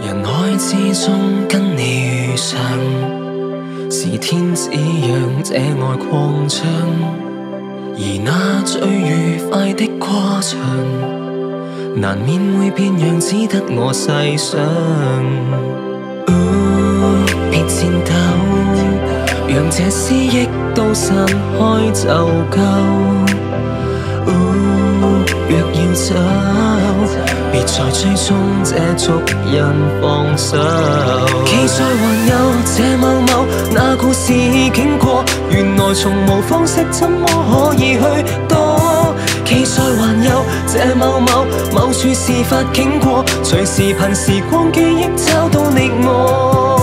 人海之中跟你遇上，是天子让这爱扩张，而那最愉快的过程，难免会变样，只得我细想。这思忆都散开就够。若要走，别再追踪这族人放手。期待还有这某某那故事经过，原来从无方式，怎么可以去躲？期待还有这某某某处事发经过，随时凭时光记忆找到你我。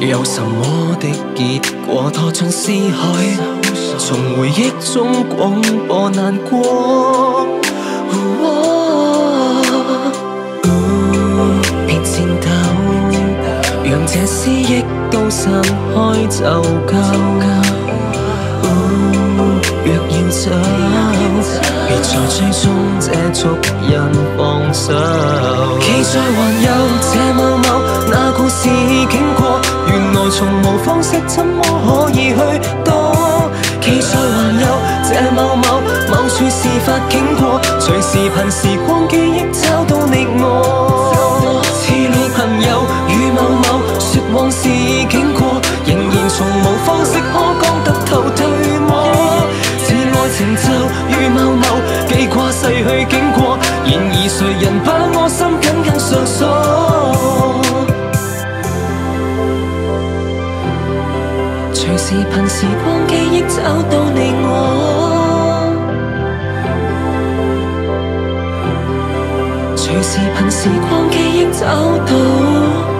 有什么的结果？拖进思海，从回忆中广播难过。别颤抖，让这思忆都散开就够。若要走，别再追踪这族人放手。期待还有这某某那故事经过。原来从无方式，怎么可以去躲？期待还有这某某某处事发经过，随时凭时光记忆找到你我。似老朋友与某某说往事经过，仍然从无方式可讲得头对摸。似爱情就与某某记挂逝去经过，然而谁人把我心紧紧上锁？是凭时光记忆找到你我，随时凭时光记忆找到。